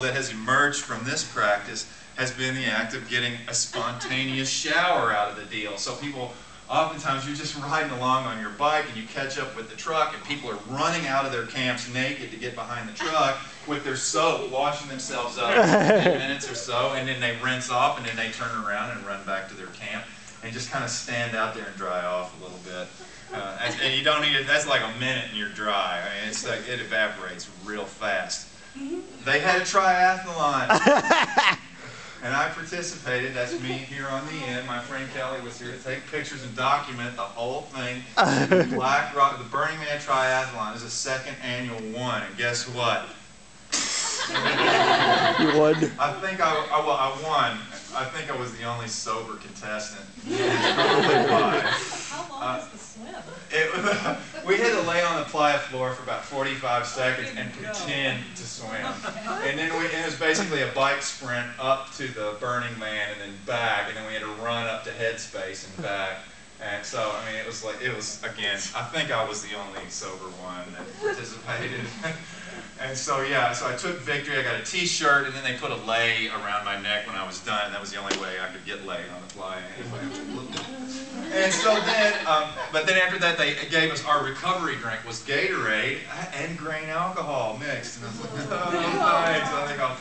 that has emerged from this practice has been the act of getting a spontaneous shower out of the deal. So people, oftentimes you're just riding along on your bike and you catch up with the truck and people are running out of their camps naked to get behind the truck with their soap, washing themselves up for 10 minutes or so, and then they rinse off and then they turn around and run back to their camp and just kind of stand out there and dry off a little bit. Uh, and, and you don't need it, that's like a minute and you're dry. I mean, it's like, it evaporates real fast. They had a triathlon. and I participated. That's me here on the end. My friend Kelly was here to take pictures and document the whole thing. Black Rock, the Burning Man Triathlon is a second annual one. And guess what? You won. I think I, I, well, I won. I think I was the only sober contestant. How long Uh, is the swim? It, we had to lei on the playa floor for about 45 seconds and Good go. pretend to swim. And then we, and it was basically a bike sprint up to the Burning Man and then back, and then we had to run up to Headspace and back. And so, I mean, it was like, it was, again, I think I was the only sober one that participated. And so, yeah, so I took victory. I got a t-shirt, and then they put a lay around my neck when I was done. That was the only way I could get laid on the fly. And so then, um, but then after that, they gave us our recovery drink was Gatorade and grain alcohol mixed. And I was like, oh, thanks. I think I'll